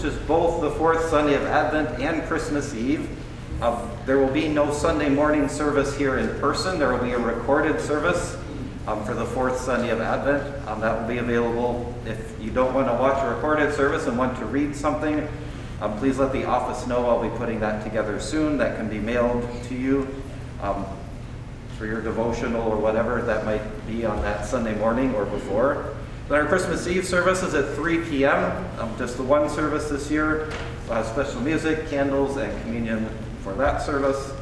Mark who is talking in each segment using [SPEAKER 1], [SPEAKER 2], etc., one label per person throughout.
[SPEAKER 1] which is both the fourth Sunday of Advent and Christmas Eve. Uh, there will be no Sunday morning service here in person. There will be a recorded service um, for the fourth Sunday of Advent. Um, that will be available if you don't want to watch a recorded service and want to read something. Um, please let the office know. I'll be putting that together soon. That can be mailed to you um, for your devotional or whatever that might be on that Sunday morning or before. Then our Christmas Eve service is at 3 p.m. Um, just the one service this year. We'll have special music, candles, and communion for that service.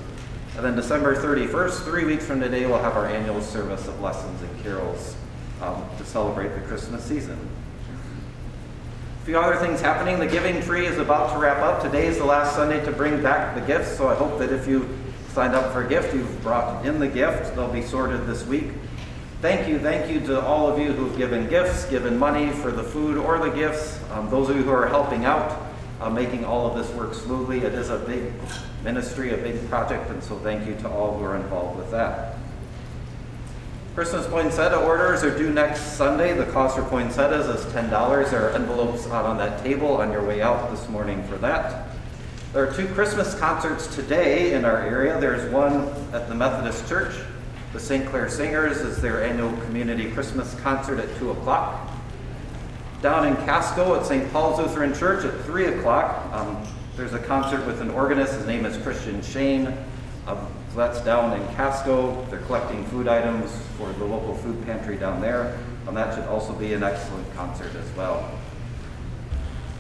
[SPEAKER 1] And then December 31st, three weeks from today, we'll have our annual service of lessons and carols um, to celebrate the Christmas season. A few other things happening. The giving tree is about to wrap up. Today is the last Sunday to bring back the gifts, so I hope that if you signed up for a gift, you've brought in the gift. They'll be sorted this week. Thank you, thank you to all of you who've given gifts, given money for the food or the gifts, um, those of you who are helping out, uh, making all of this work smoothly. It is a big ministry, a big project, and so thank you to all who are involved with that. Christmas poinsettia orders are due next Sunday. The cost for poinsettias is $10. There are envelopes out on that table on your way out this morning for that. There are two Christmas concerts today in our area. There's one at the Methodist Church. The St. Clair Singers is their annual community Christmas concert at 2 o'clock. Down in Casco at St. Paul's Lutheran Church at 3 o'clock, um, there's a concert with an organist. His name is Christian Shane. Um, so that's down in Casco. They're collecting food items for the local food pantry down there. And that should also be an excellent concert as well.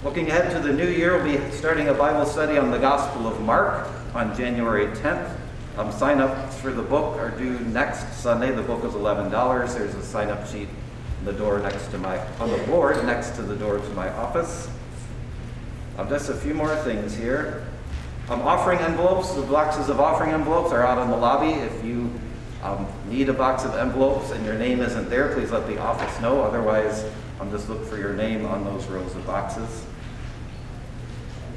[SPEAKER 1] Looking ahead to the new year, we'll be starting a Bible study on the Gospel of Mark on January 10th. Um, sign ups for the book are due next Sunday. The book is $11. There's a sign up sheet on the door next to my, on the board next to the door to my office. Um, just a few more things here. Um, offering envelopes, the boxes of offering envelopes are out in the lobby. If you um, need a box of envelopes and your name isn't there, please let the office know. Otherwise, um, just look for your name on those rows of boxes.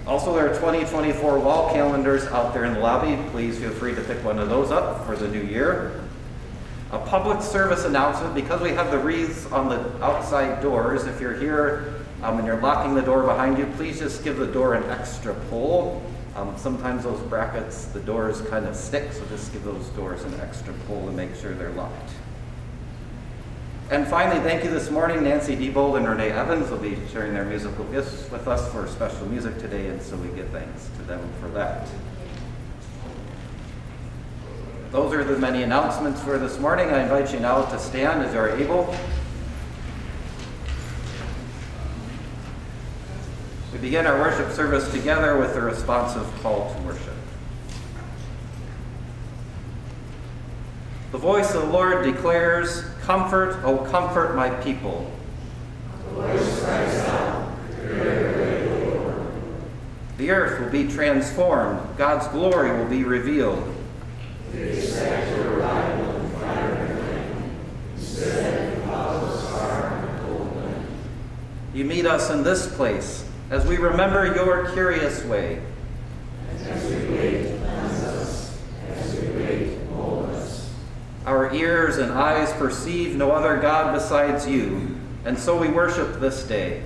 [SPEAKER 1] Also, there are 2024 wall calendars out there in the lobby. Please feel free to pick one of those up for the new year. A public service announcement, because we have the wreaths on the outside doors, if you're here um, and you're locking the door behind you, please just give the door an extra pull. Um, sometimes those brackets, the doors kind of stick, so just give those doors an extra pull to make sure they're locked. And finally, thank you this morning. Nancy Diebold and Renee Evans will be sharing their musical gifts with us for special music today, and so we give thanks to them for that. Those are the many announcements for this morning. I invite you now to stand as you are able. We begin our worship service together with a responsive call to worship. The voice of the Lord declares, Comfort, O comfort my people. The earth will be transformed. God's glory will be revealed. You meet us in this place as we remember your curious way. Our ears and eyes perceive no other God besides you, and so we worship this day.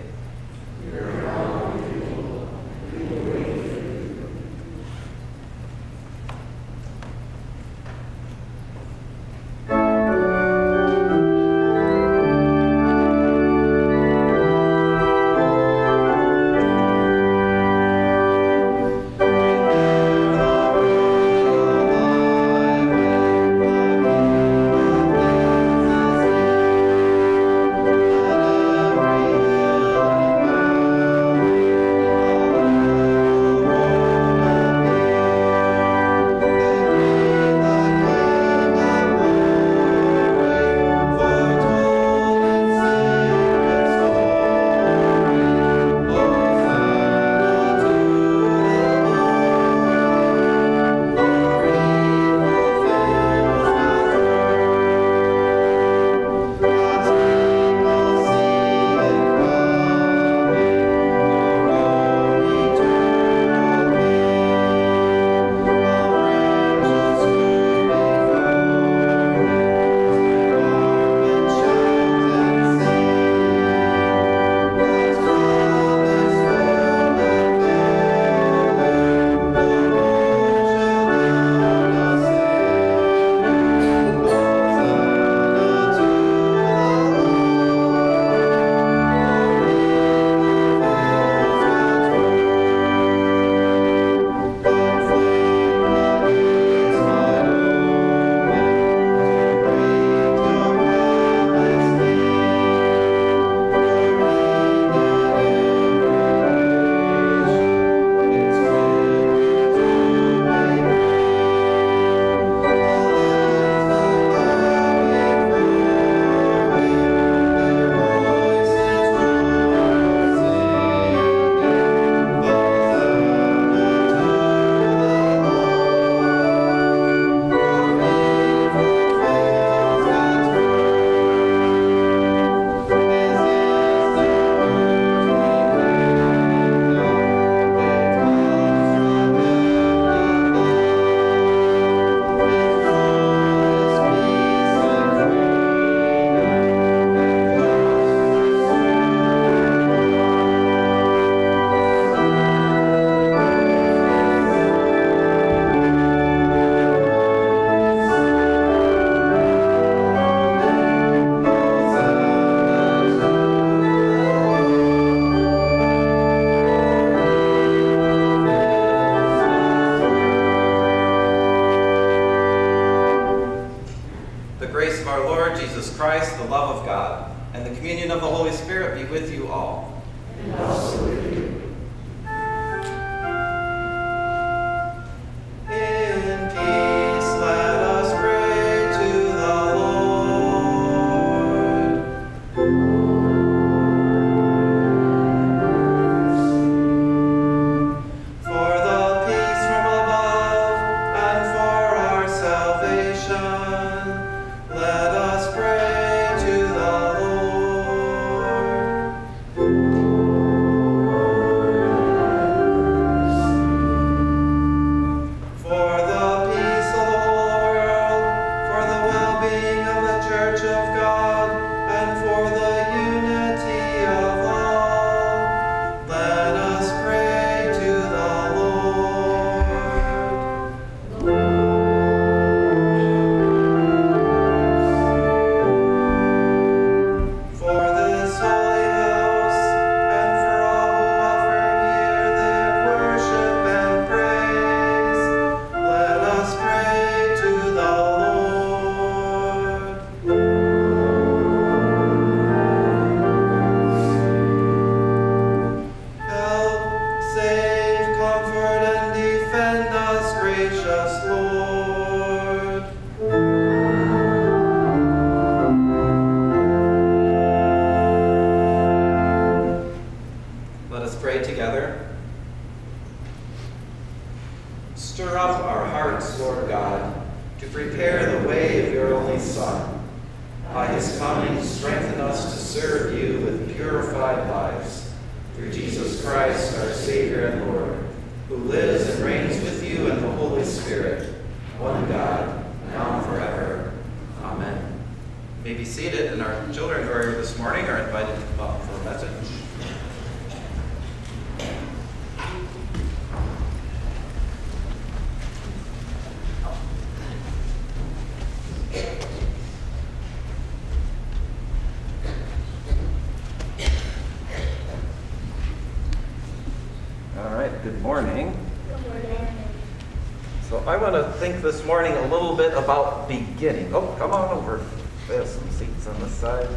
[SPEAKER 1] Think this morning a little bit about beginning. Oh, come on over. There's some seats on this side.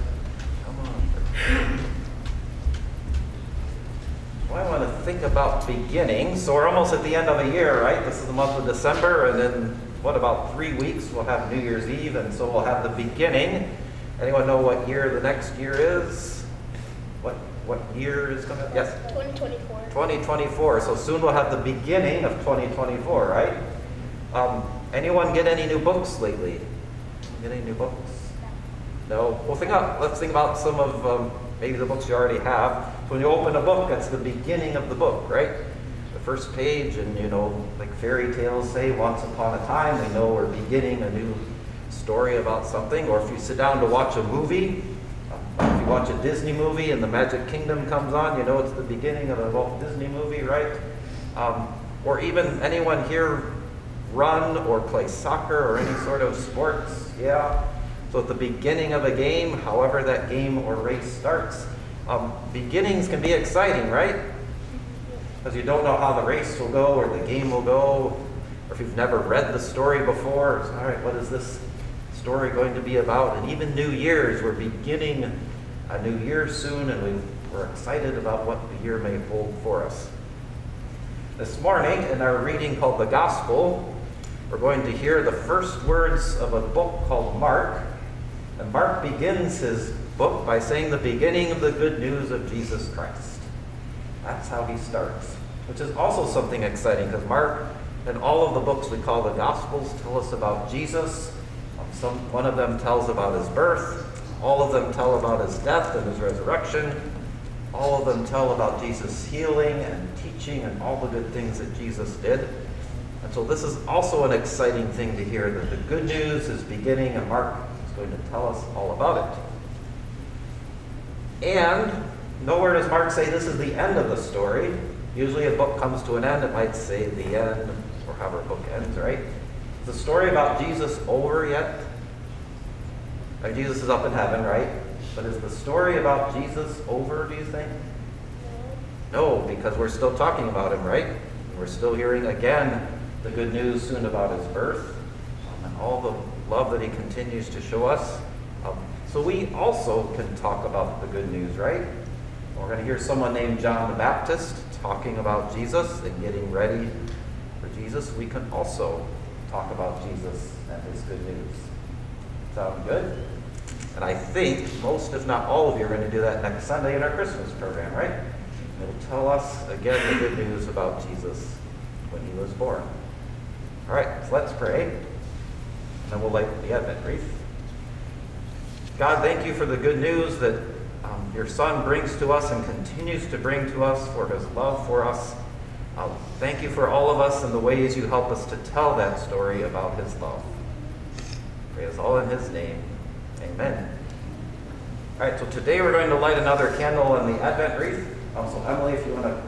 [SPEAKER 1] Come on. Well, I want to think about beginning. So we're almost at the end of a year, right? This is the month of December, and then what about three weeks? We'll have New Year's Eve, and so we'll have the beginning. Anyone know what year the next year is? What what year is coming? Yes.
[SPEAKER 2] 2024.
[SPEAKER 1] 2024. So soon we'll have the beginning of 2024, right? Um, anyone get any new books lately? Get any new books? No. Well, think about, let's think about some of um, maybe the books you already have. So when you open a book, that's the beginning of the book, right? The first page, and you know, like fairy tales say, once upon a time, we know we're beginning a new story about something. Or if you sit down to watch a movie, uh, if you watch a Disney movie and the Magic Kingdom comes on, you know it's the beginning of a Walt Disney movie, right? Um, or even anyone here run or play soccer or any sort of sports, yeah. So at the beginning of a game, however that game or race starts, um, beginnings can be exciting, right? Because you don't know how the race will go or the game will go, or if you've never read the story before, all right, what is this story going to be about? And even New Year's, we're beginning a new year soon, and we, we're excited about what the year may hold for us. This morning, in our reading called the Gospel, we're going to hear the first words of a book called Mark. And Mark begins his book by saying the beginning of the good news of Jesus Christ. That's how he starts, which is also something exciting because Mark and all of the books we call the Gospels tell us about Jesus. Some, one of them tells about his birth. All of them tell about his death and his resurrection. All of them tell about Jesus' healing and teaching and all the good things that Jesus did. And so this is also an exciting thing to hear that the good news is beginning, and Mark is going to tell us all about it. And nowhere does Mark say this is the end of the story. Usually a book comes to an end, it might say the end, or however a book ends, right? Is the story about Jesus over yet? Like Jesus is up in heaven, right? But is the story about Jesus over, do you think? No, because we're still talking about him, right? We're still hearing again the good news soon about his birth um, and all the love that he continues to show us. Um, so we also can talk about the good news, right? We're going to hear someone named John the Baptist talking about Jesus and getting ready for Jesus. We can also talk about Jesus and his good news. Sound good? And I think most, if not all of you, are going to do that next Sunday in our Christmas program, right? It'll tell us again the good news about Jesus when he was born. All right, so let's pray. And then we'll light the Advent wreath. God, thank you for the good news that um, your Son brings to us and continues to bring to us for his love for us. Uh, thank you for all of us and the ways you help us to tell that story about his love. Pray us all in his name. Amen. All right, so today we're going to light another candle in the Advent wreath. Um, so Emily, if you want to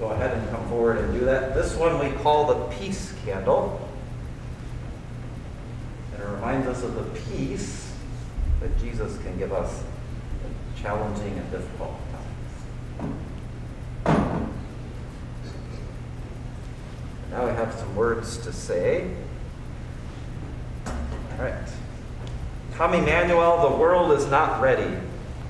[SPEAKER 1] go ahead and come forward and do that. This one we call the peace candle. And it reminds us of the peace that Jesus can give us in challenging and difficult times. Now we have some words to say. All right. Come, Emmanuel, the world is not ready.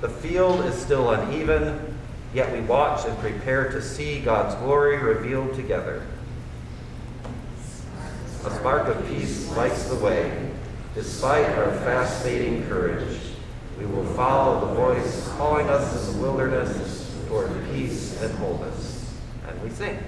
[SPEAKER 1] The field is still uneven, yet we watch and prepare to see God's glory revealed together. A spark of peace lights the way. Despite our fast fading courage, we will follow the voice calling us in the wilderness toward peace and wholeness. And we sing.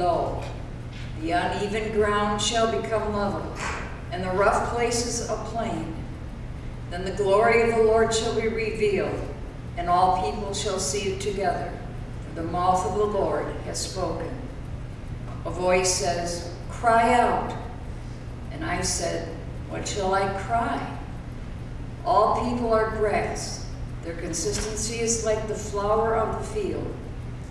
[SPEAKER 3] Low. The uneven ground shall become level, and the rough places a plain. Then the glory of the Lord shall be revealed, and all people shall see it together, for the mouth of the Lord has spoken. A voice says, Cry out. And I said, What shall I cry? All people are grass. Their consistency is like the flower of the field.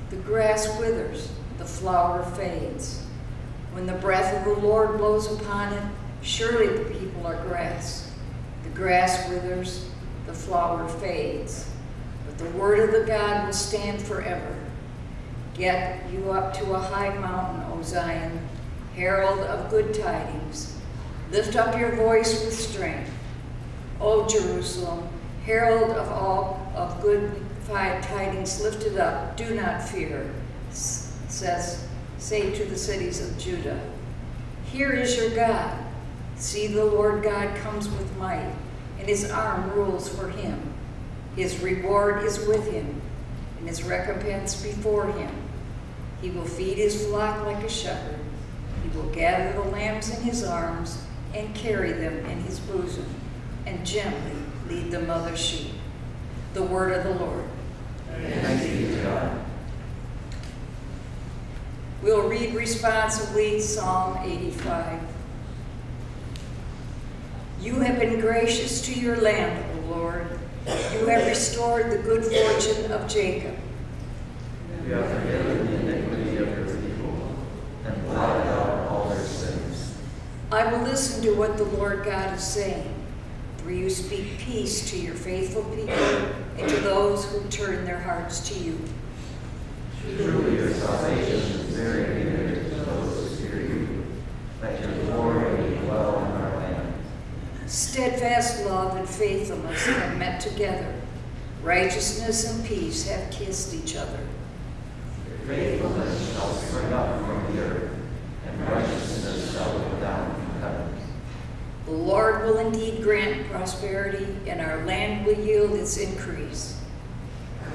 [SPEAKER 3] The grass withers, the flower fades. When the breath of the Lord blows upon it, surely the people are grass. The grass withers, the flower fades. But the word of the God will stand forever. Get you up to a high mountain, O Zion, herald of good tidings. Lift up your voice with strength. O Jerusalem, herald of all of good tidings lifted up, do not fear, says, say to the cities of Judah. Here is your God. See, the Lord God comes with might, and his arm rules for him. His reward is with him, and his recompense before him. He will feed his flock like a shepherd. He will gather the lambs in his arms and carry them in his bosom and gently lead the mother sheep. The word of the Lord.
[SPEAKER 4] Thanks be to God.
[SPEAKER 3] We'll read responsively Psalm 85. You have been gracious to your land, O Lord. You have restored the good fortune of Jacob.
[SPEAKER 4] You have forgiven the iniquity of your people and blotted out all their sins.
[SPEAKER 3] I will listen to what the Lord God is saying, for you speak peace to your faithful people and to those who turn their hearts to you.
[SPEAKER 4] Truly your salvation is very near to those who fear you. Let your glory dwell in our land.
[SPEAKER 3] Steadfast love and faithfulness have met together. Righteousness and peace have kissed each other.
[SPEAKER 4] Your faithfulness shall spring up from the earth, and righteousness shall go down from heaven.
[SPEAKER 3] The Lord will indeed grant prosperity, and our land will yield its increase.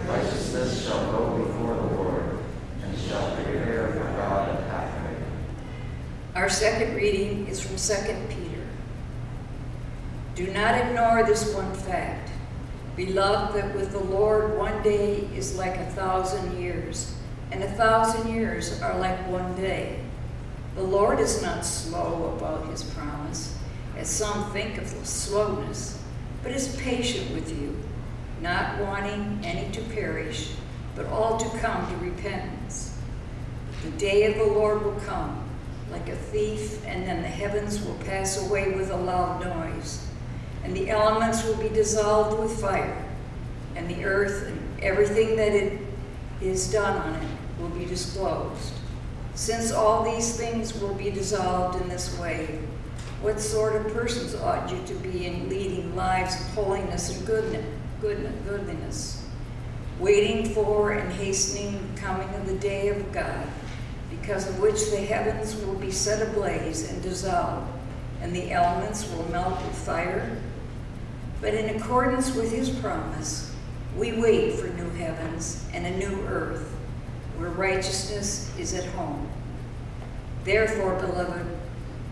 [SPEAKER 4] Righteousness shall go before the Lord, shall prepare for God a pathway.
[SPEAKER 3] Our second reading is from 2 Peter. Do not ignore this one fact. Beloved, that with the Lord one day is like a thousand years, and a thousand years are like one day. The Lord is not slow about his promise, as some think of slowness, but is patient with you, not wanting any to perish, but all to come to repentance. The day of the Lord will come like a thief, and then the heavens will pass away with a loud noise, and the elements will be dissolved with fire, and the earth and Everything that it is done on it will be disclosed. Since all these things will be dissolved in this way, what sort of persons ought you to be in leading lives of holiness and goodness, goodness, waiting for and hastening the coming of the day of God, because of which the heavens will be set ablaze and dissolved, and the elements will melt with fire? But in accordance with his promise, we wait for new heavens and a new earth where righteousness is at home. Therefore, beloved,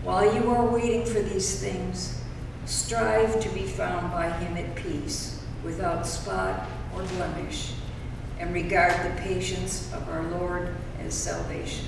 [SPEAKER 3] while you are waiting for these things, strive to be found by him at peace, without spot or blemish, and regard the patience of our Lord as salvation.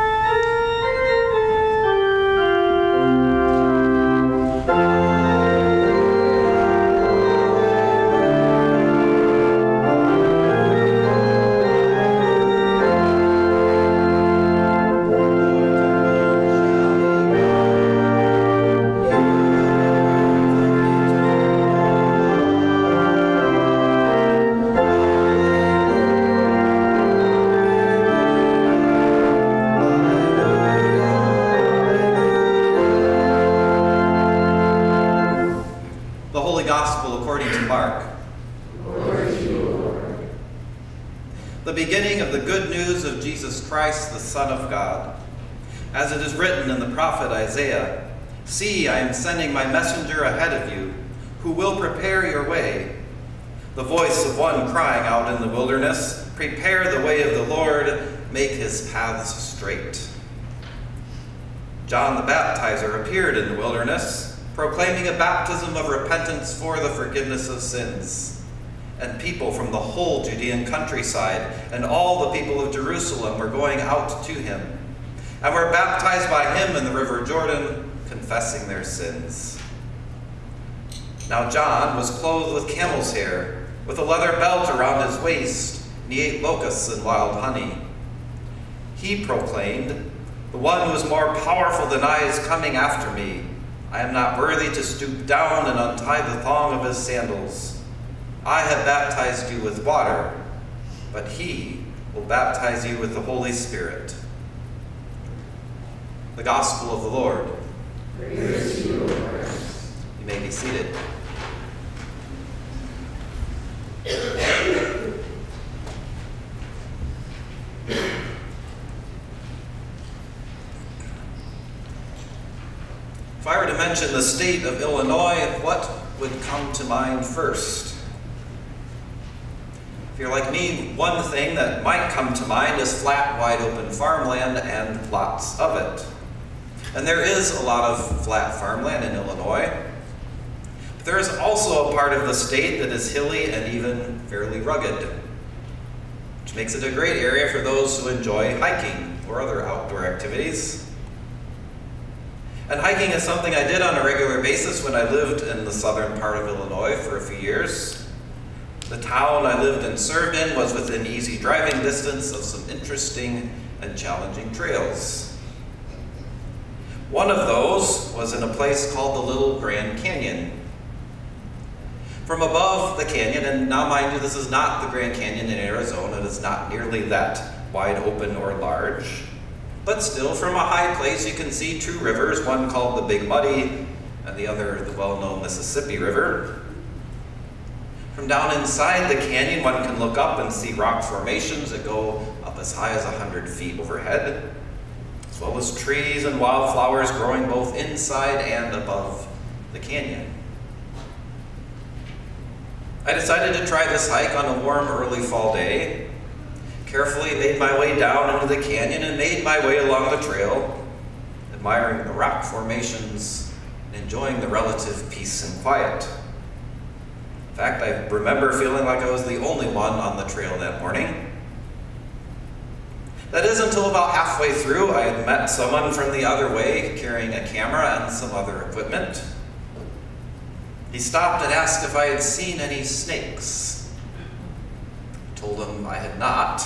[SPEAKER 1] Isaiah, See, I am sending my messenger ahead of you, who will prepare your way. The voice of one crying out in the wilderness, Prepare the way of the Lord, make his paths straight. John the Baptizer appeared in the wilderness, proclaiming a baptism of repentance for the forgiveness of sins. And people from the whole Judean countryside and all the people of Jerusalem were going out to him and were baptized by him in the river Jordan, confessing their sins. Now John was clothed with camel's hair, with a leather belt around his waist, and he ate locusts and wild honey. He proclaimed, The one who is more powerful than I is coming after me. I am not worthy to stoop down and untie the thong of his sandals. I have baptized you with water, but he will baptize you with the Holy Spirit. The Gospel of the Lord.
[SPEAKER 5] Praise you, Lord.
[SPEAKER 1] You may be seated. If I were to mention the state of Illinois, what would come to mind first? You're like me, one thing that might come to mind is flat, wide open farmland and lots of it. And there is a lot of flat farmland in Illinois. But there is also a part of the state that is hilly and even fairly rugged, which makes it a great area for those who enjoy hiking or other outdoor activities. And hiking is something I did on a regular basis when I lived in the southern part of Illinois for a few years. The town I lived and served in was within easy driving distance of some interesting and challenging trails. One of those was in a place called the Little Grand Canyon. From above the canyon, and now mind you, this is not the Grand Canyon in Arizona, it is not nearly that wide open or large. But still, from a high place, you can see two rivers, one called the Big Muddy, and the other the well-known Mississippi River. From down inside the canyon, one can look up and see rock formations that go up as high as 100 feet overhead as well as trees and wildflowers growing both inside and above the canyon. I decided to try this hike on a warm early fall day. Carefully made my way down into the canyon and made my way along the trail, admiring the rock formations and enjoying the relative peace and quiet. Fact, I remember feeling like I was the only one on the trail that morning. That is until about halfway through, I had met someone from the other way carrying a camera and some other equipment. He stopped and asked if I had seen any snakes. I told him I had not.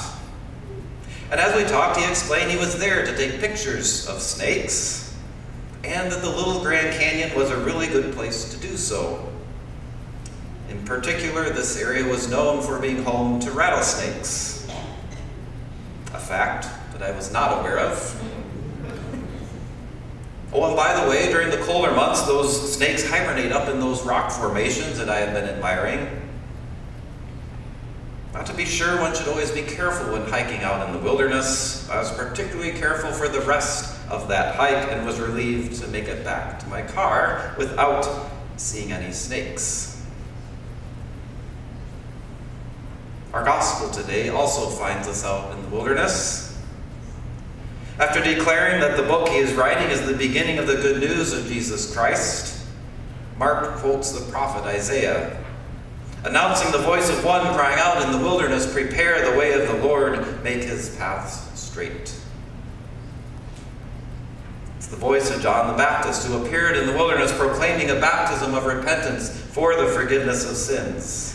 [SPEAKER 1] And as we talked, he explained he was there to take pictures of snakes and that the Little Grand Canyon was a really good place to do so. In particular, this area was known for being home to rattlesnakes, a fact that I was not aware of. Oh, and by the way, during the colder months, those snakes hibernate up in those rock formations that I have been admiring. Now, to be sure, one should always be careful when hiking out in the wilderness. I was particularly careful for the rest of that hike and was relieved to make it back to my car without seeing any snakes. Our gospel today also finds us out in the wilderness. After declaring that the book he is writing is the beginning of the good news of Jesus Christ, Mark quotes the prophet Isaiah, announcing the voice of one crying out in the wilderness, Prepare the way of the Lord, make his paths straight. It's the voice of John the Baptist who appeared in the wilderness proclaiming a baptism of repentance for the forgiveness of sins.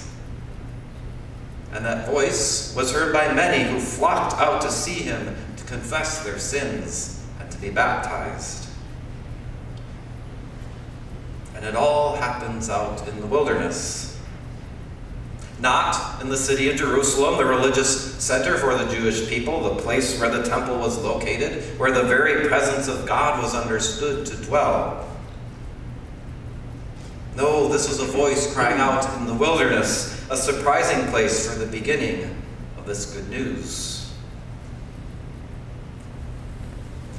[SPEAKER 1] And that voice was heard by many who flocked out to see him, to confess their sins, and to be baptized. And it all happens out in the wilderness. Not in the city of Jerusalem, the religious center for the Jewish people, the place where the temple was located, where the very presence of God was understood to dwell. No, this was a voice crying out in the wilderness, a surprising place for the beginning of this good news.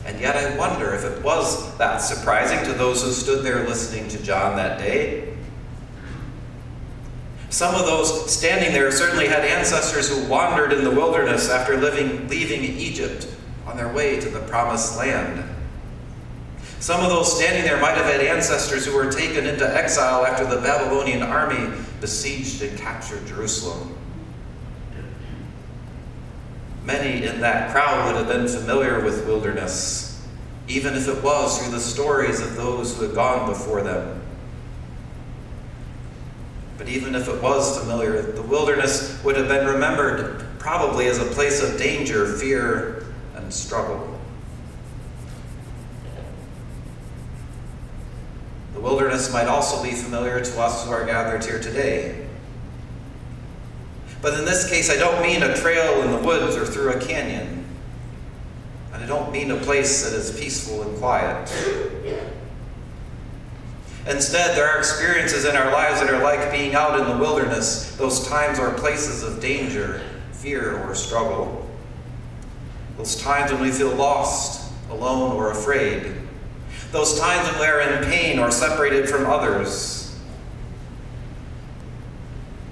[SPEAKER 1] And yet I wonder if it was that surprising to those who stood there listening to John that day. Some of those standing there certainly had ancestors who wandered in the wilderness after living, leaving Egypt on their way to the promised land. Some of those standing there might have had ancestors who were taken into exile after the Babylonian army besieged and captured Jerusalem. Many in that crowd would have been familiar with wilderness, even if it was through the stories of those who had gone before them. But even if it was familiar, the wilderness would have been remembered probably as a place of danger, fear, and struggle. Wilderness might also be familiar to us who are gathered here today. But in this case, I don't mean a trail in the woods or through a canyon. And I don't mean a place that is peaceful and quiet. Instead, there are experiences in our lives that are like being out in the wilderness, those times or places of danger, fear, or struggle. Those times when we feel lost, alone, or afraid. Those times when we are in pain or separated from others.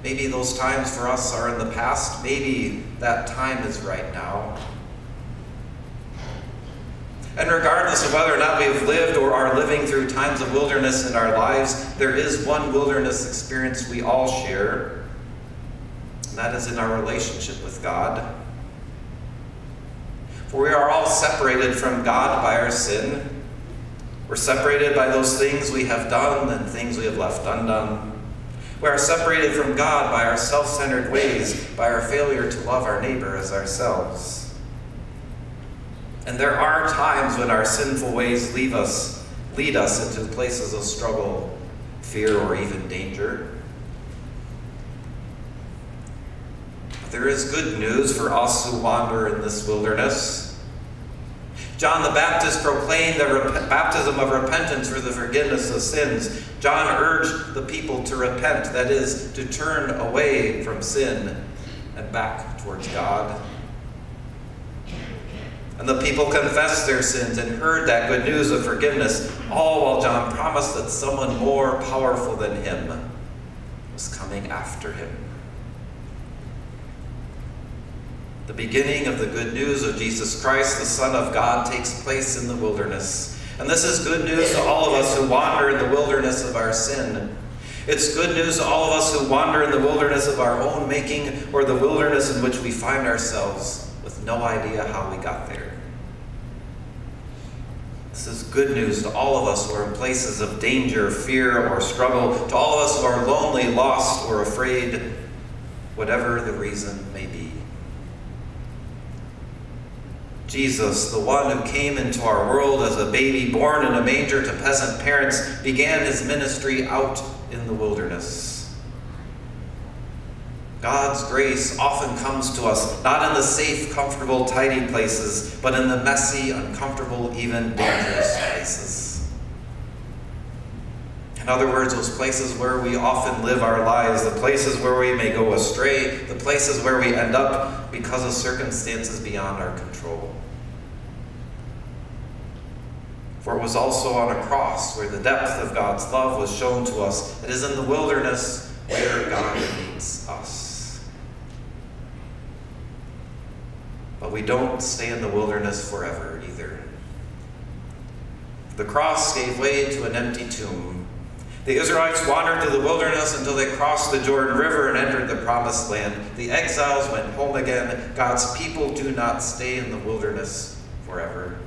[SPEAKER 1] Maybe those times for us are in the past. Maybe that time is right now. And regardless of whether or not we have lived or are living through times of wilderness in our lives, there is one wilderness experience we all share, and that is in our relationship with God. For we are all separated from God by our sin. We're separated by those things we have done and things we have left undone. We are separated from God by our self centered ways, by our failure to love our neighbor as ourselves. And there are times when our sinful ways leave us, lead us into places of struggle, fear, or even danger. But there is good news for us who wander in this wilderness. John the Baptist proclaimed the baptism of repentance for the forgiveness of sins. John urged the people to repent, that is, to turn away from sin and back towards God. And the people confessed their sins and heard that good news of forgiveness, all while John promised that someone more powerful than him was coming after him. The beginning of the good news of Jesus Christ, the Son of God, takes place in the wilderness. And this is good news to all of us who wander in the wilderness of our sin. It's good news to all of us who wander in the wilderness of our own making or the wilderness in which we find ourselves with no idea how we got there. This is good news to all of us who are in places of danger, fear, or struggle, to all of us who are lonely, lost, or afraid, whatever the reason may be. Jesus, the one who came into our world as a baby born in a manger to peasant parents, began his ministry out in the wilderness. God's grace often comes to us not in the safe, comfortable, tidy places, but in the messy, uncomfortable, even dangerous places. In other words, those places where we often live our lives, the places where we may go astray, the places where we end up because of circumstances beyond our control. For it was also on a cross where the depth of God's love was shown to us. It is in the wilderness where God meets us. But we don't stay in the wilderness forever either. The cross gave way to an empty tomb. The Israelites wandered through the wilderness until they crossed the Jordan River and entered the promised land. The exiles went home again. God's people do not stay in the wilderness forever.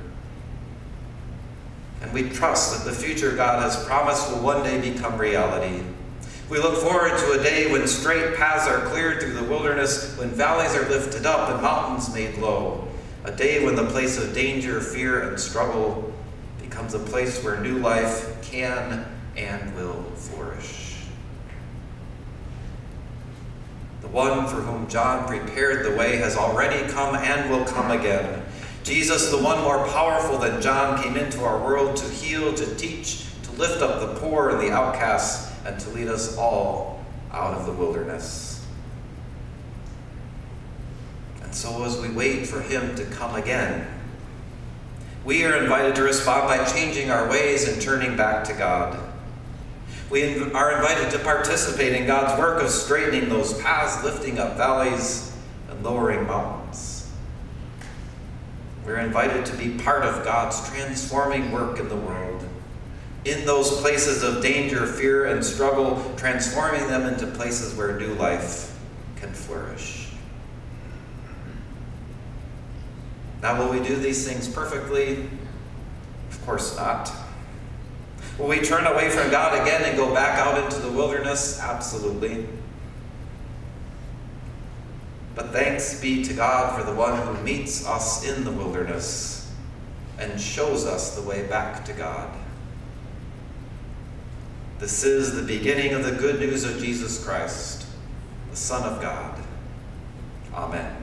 [SPEAKER 1] And we trust that the future God has promised will one day become reality. We look forward to a day when straight paths are cleared through the wilderness, when valleys are lifted up and mountains made low. A day when the place of danger, fear, and struggle becomes a place where new life can and will flourish. The one for whom John prepared the way has already come and will come again. Jesus, the one more powerful than John, came into our world to heal, to teach, to lift up the poor and the outcasts, and to lead us all out of the wilderness. And so, as we wait for him to come again, we are invited to respond by changing our ways and turning back to God. We are invited to participate in God's work of straightening those paths, lifting up valleys, and lowering mountains. We're invited to be part of God's transforming work in the world. In those places of danger, fear, and struggle, transforming them into places where new life can flourish. Now, will we do these things perfectly? Of course not. Will we turn away from God again and go back out into the wilderness? Absolutely. But thanks be to God for the one who meets us in the wilderness and shows us the way back to God. This is the beginning of the good news of Jesus Christ, the Son of God. Amen.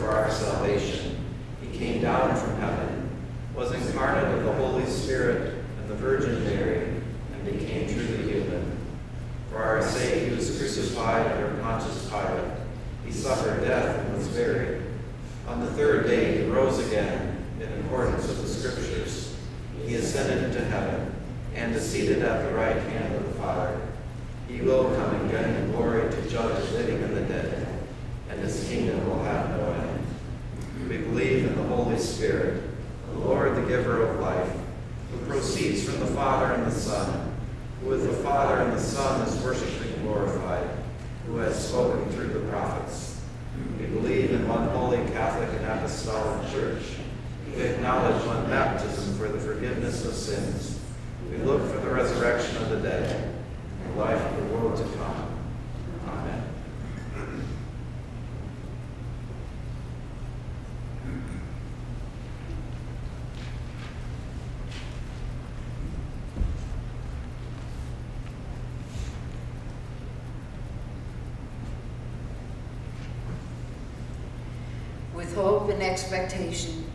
[SPEAKER 1] our salvation, he came down from heaven, was incarnate of the Holy Spirit and the Virgin Mary, and became truly human. For our sake he was crucified under Pontius Pilate. He suffered death and was buried. On the third day he rose again in accordance with the Scriptures. He ascended into heaven and is seated at the right hand of the Father. He will come again in glory to judge the living and the dead, and his kingdom will have no end. We believe in the Holy Spirit, the Lord, the giver of life, who proceeds from the Father and the Son, who with the Father and the Son is worshipped and glorified, who has spoken through the prophets. We believe in one holy Catholic and Apostolic Church. We acknowledge one baptism for the forgiveness of sins. We look for the resurrection of the dead and the life of the world to come. Amen.
[SPEAKER 3] With hope and expectation,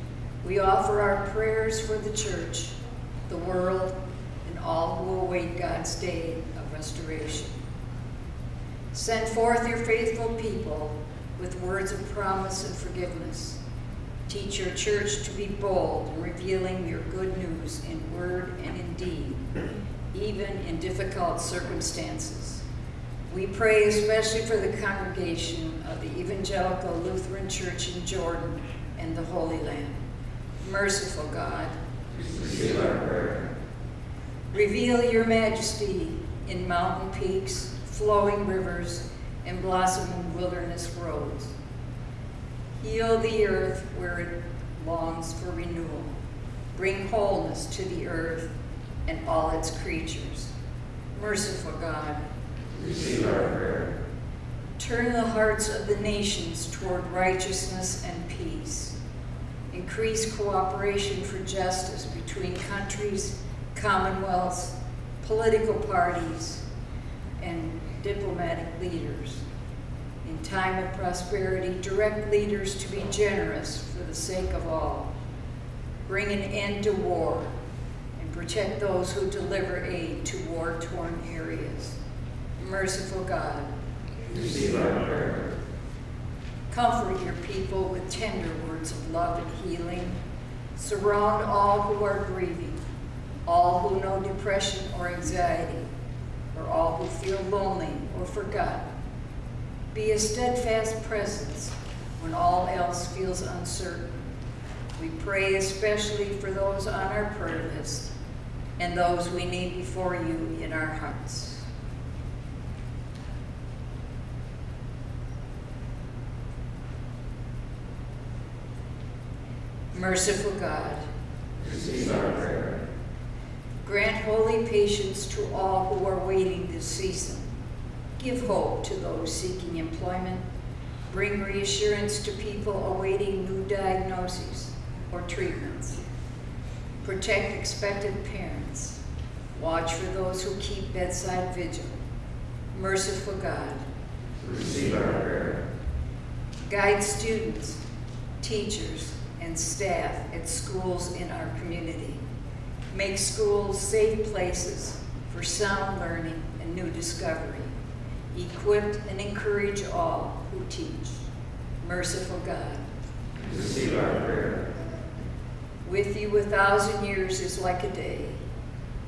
[SPEAKER 3] we offer our prayers for the church, the world, and all who await God's day of restoration. Send forth your faithful people with words of promise and forgiveness. Teach your church to be bold in revealing your good news in word and in deed, even in difficult circumstances. We pray especially for the congregation of the Evangelical Lutheran Church in Jordan and the Holy Land. Merciful God,
[SPEAKER 1] Receive our prayer.
[SPEAKER 3] reveal your majesty in mountain peaks, flowing rivers, and blossoming wilderness roads. Heal the earth where it longs for renewal. Bring wholeness to the earth and all its creatures. Merciful God,
[SPEAKER 1] Receive our prayer.
[SPEAKER 3] Turn the hearts of the nations toward righteousness and peace. Increase cooperation for justice between countries, commonwealths, political parties, and diplomatic leaders. In time of prosperity, direct leaders to be generous for the sake of all. Bring an end to war and protect those who deliver aid to war-torn areas. Merciful God,
[SPEAKER 1] Receive our prayer.
[SPEAKER 3] Comfort your people with tender words of love and healing. Surround all who are grieving, all who know depression or anxiety, or all who feel lonely or forgotten. Be a steadfast presence when all else feels uncertain. We pray especially for those on our prayer list and those we need before you in our hearts. Merciful God,
[SPEAKER 1] Receive our prayer.
[SPEAKER 3] grant holy patience to all who are waiting this season. Give hope to those seeking employment. Bring reassurance to people awaiting new diagnoses or treatments. Protect expectant parents. Watch for those who keep bedside vigil. Merciful God,
[SPEAKER 1] Receive our prayer.
[SPEAKER 3] guide students, teachers, and staff at schools in our community. Make schools safe places for sound learning and new discovery. Equip and encourage all who teach. Merciful God,
[SPEAKER 1] Receive our prayer.
[SPEAKER 3] with you a thousand years is like a day.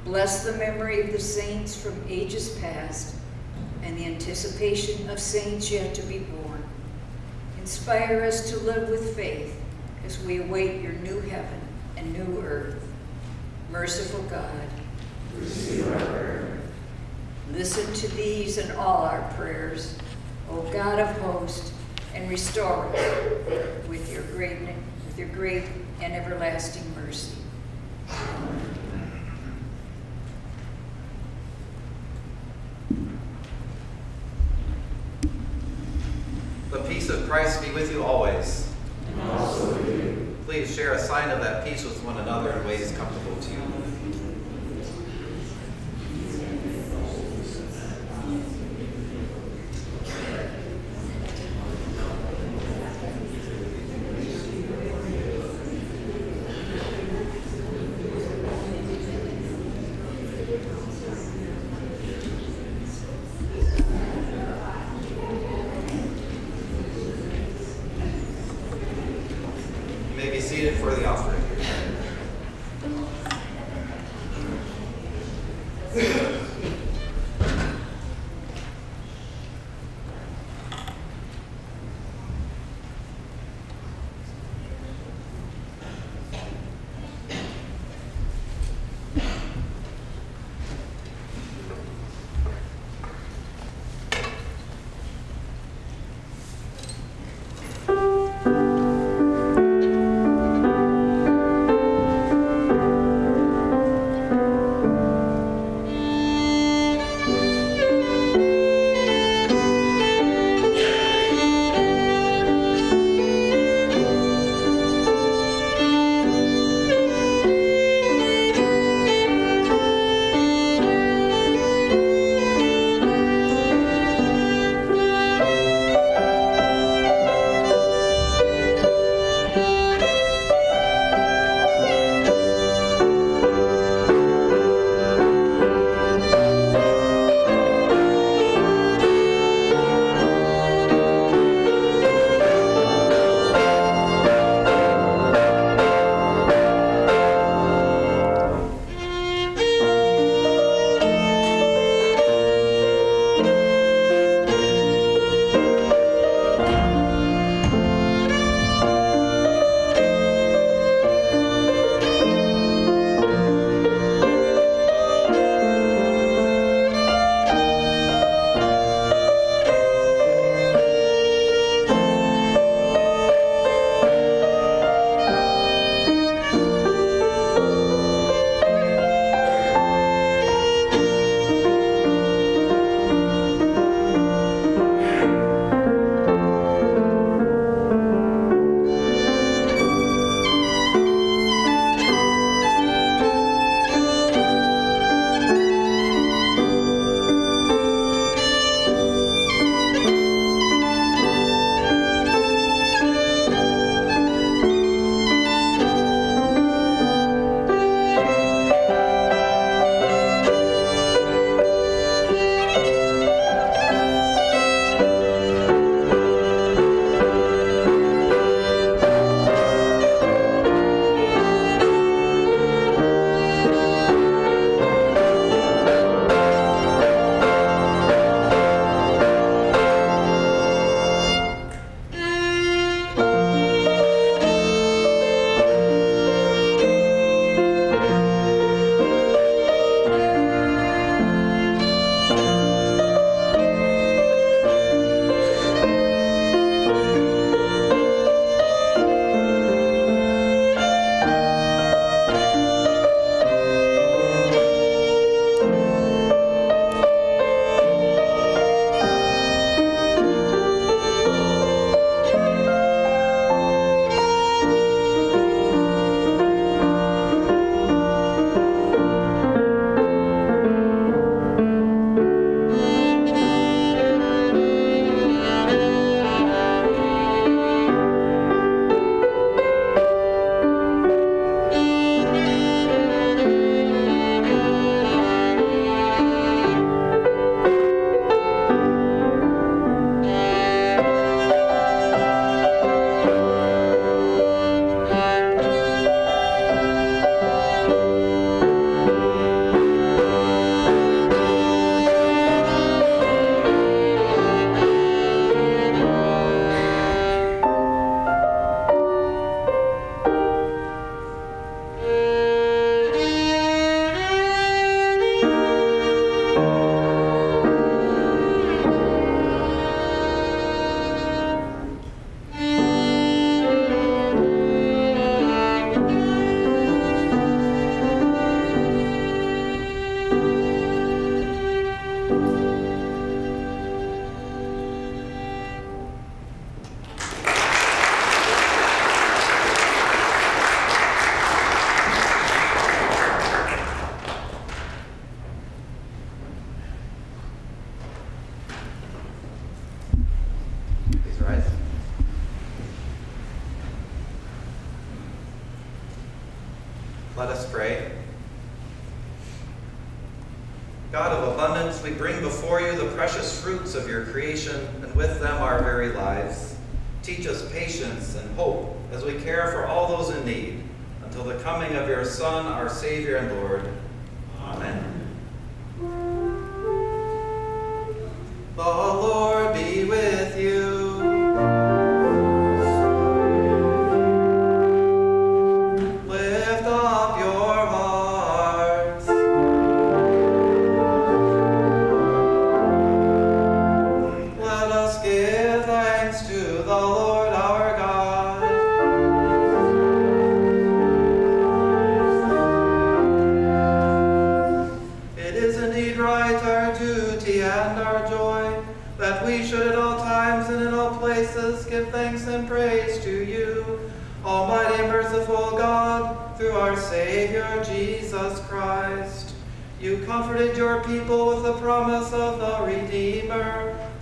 [SPEAKER 3] Bless the memory of the saints from ages past and the anticipation of saints yet to be born. Inspire us to live with faith as we await your new heaven and new earth. Merciful God,
[SPEAKER 1] Receive our prayer.
[SPEAKER 3] Listen to these and all our prayers, O God of hosts, and restore us with your great, with your great and everlasting mercy.
[SPEAKER 1] The peace of Christ be with you always.
[SPEAKER 5] And also with you.
[SPEAKER 1] Please share a sign of that peace with one another in ways comfortable to you. You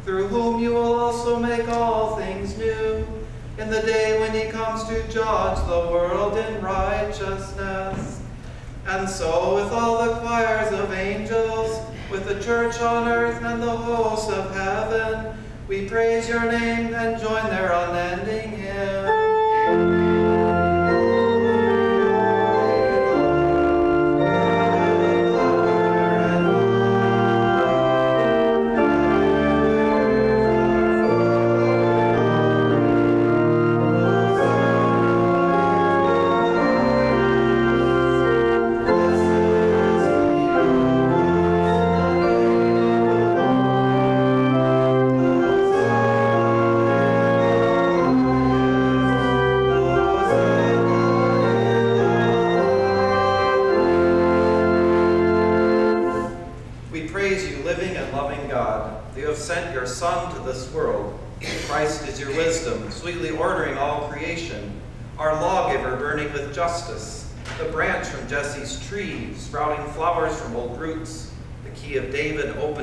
[SPEAKER 1] through whom you will also make all things new, in the day when he comes to judge the world in righteousness. And so, with all the choirs of angels, with the church on earth and the hosts of heaven, we praise your name and join their unending hymn.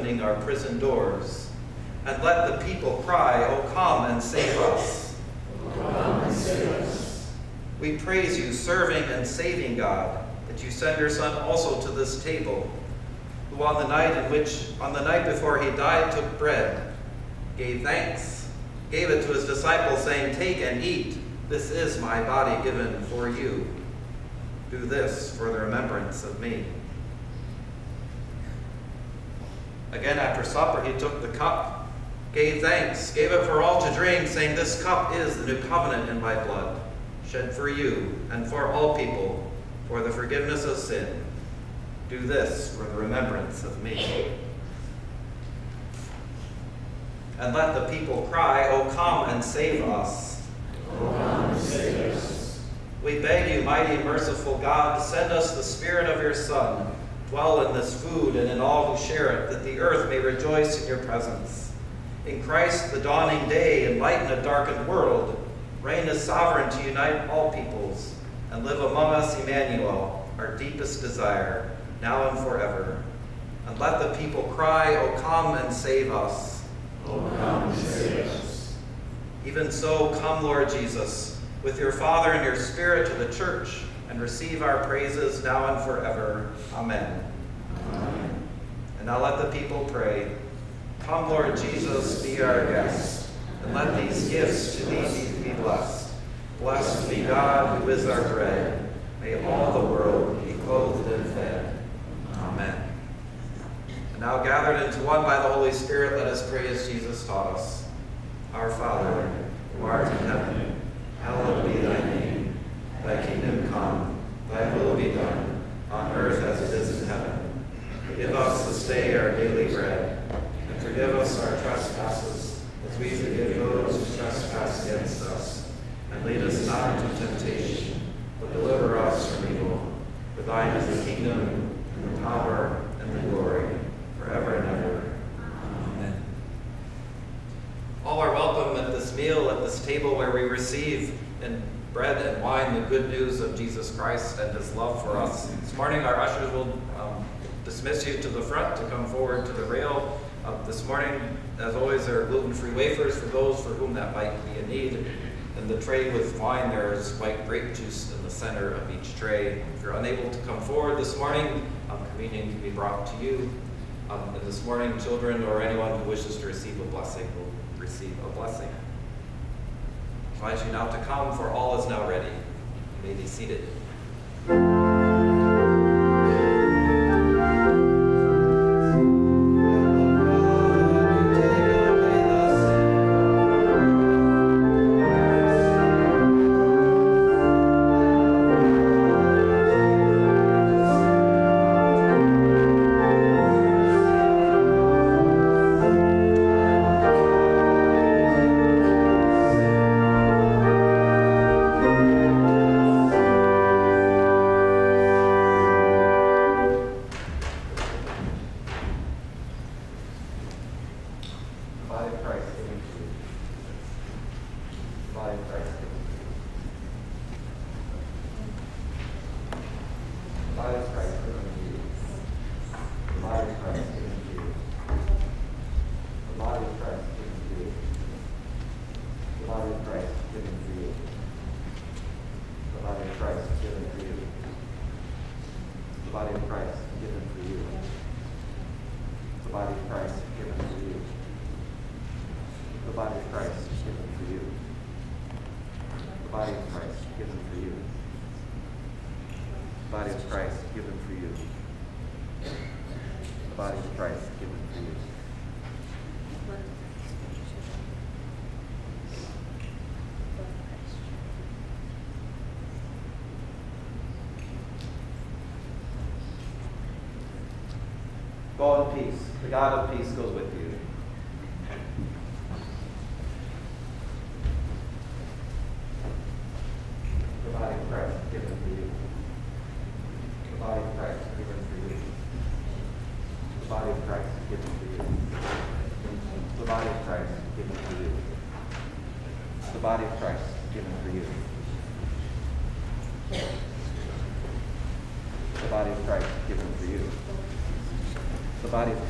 [SPEAKER 1] Opening our prison doors. And let the people cry, O come and save us. We praise you, serving and saving God, that you send your Son also to this table, who on the night in which, on the night before he died, took bread, gave thanks, gave it to his disciples, saying, Take and eat. This is my body given for you. Do this for the remembrance of me. Again, after supper, he took the cup, gave thanks, gave it for all to drink, saying, This cup is the new covenant in my blood, shed for you and for all people for the forgiveness of sin. Do this for the remembrance of me. And let the people cry, O come and save us. We beg you, mighty and merciful God, send us the Spirit of your Son, dwell in this food and in all who share it, that the earth may rejoice in your presence. In Christ, the dawning day, enlighten a darkened world, reign as sovereign to unite all peoples, and live among us, Emmanuel, our deepest desire, now and forever. And let the people cry, O come and save us. Even so, come, Lord Jesus, with your Father and your Spirit to the church, and receive our praises now and forever. Amen. And now let the people pray. Come, Lord Jesus, be our guest, and let these gifts to thee be blessed. Blessed be God who is our bread. May all the world be clothed and fed. Amen. And now gathered into one by the Holy Spirit, let us pray as Jesus taught us. Our Father, who art in heaven, hallowed be thy name. Thy kingdom come, thy will be done, on earth as it is in heaven. Give us this day our daily bread, and forgive us our trespasses, as we forgive those who trespass against us. And lead us not into temptation, but deliver us from evil. For thine is the kingdom, and the power, and the glory, forever and ever. Amen. All are welcome at this meal, at this table where we receive in bread and wine the good news of Jesus Christ and his love for us. This morning, our ushers will um, dismiss you to the front to come forward to the rail. Uh, this morning, as always, there are gluten free wafers for those for whom that might be a need.
[SPEAKER 6] In the tray with wine, there's white grape juice in the center of each tray. If you're unable to come forward this morning, um, communion can be brought to you. Um, and this morning, children or anyone who wishes to receive a blessing will receive a blessing. I invite you now to come, for all is now ready. You may be seated.
[SPEAKER 1] God of peace goes with you. The body of Christ given for you. The body of Christ given for you. The body of Christ given for you. The body of Christ given for you. The body of Christ given for you. The body of Christ given for you. The body of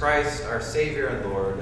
[SPEAKER 1] Christ, our Savior and Lord.